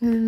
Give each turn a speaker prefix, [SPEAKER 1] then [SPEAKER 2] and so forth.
[SPEAKER 1] Mm-hmm.